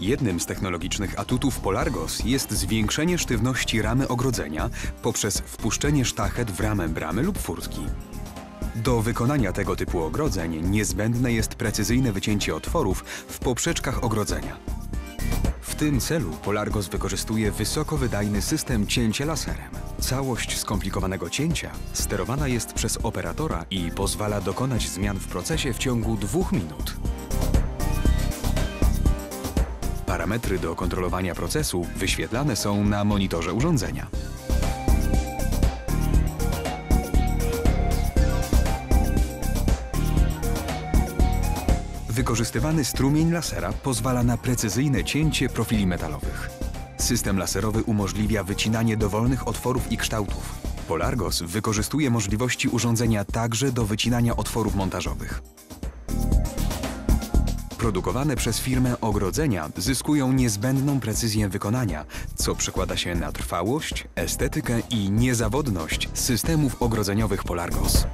Jednym z technologicznych atutów Polargos jest zwiększenie sztywności ramy ogrodzenia poprzez wpuszczenie sztachet w ramę bramy lub furtki. Do wykonania tego typu ogrodzeń niezbędne jest precyzyjne wycięcie otworów w poprzeczkach ogrodzenia. W tym celu Polargos wykorzystuje wysokowydajny system cięcia laserem. Całość skomplikowanego cięcia sterowana jest przez operatora i pozwala dokonać zmian w procesie w ciągu dwóch minut. Parametry do kontrolowania procesu wyświetlane są na monitorze urządzenia. Wykorzystywany strumień lasera pozwala na precyzyjne cięcie profili metalowych. System laserowy umożliwia wycinanie dowolnych otworów i kształtów. Polargos wykorzystuje możliwości urządzenia także do wycinania otworów montażowych. Produkowane przez firmę ogrodzenia zyskują niezbędną precyzję wykonania, co przekłada się na trwałość, estetykę i niezawodność systemów ogrodzeniowych Polargos.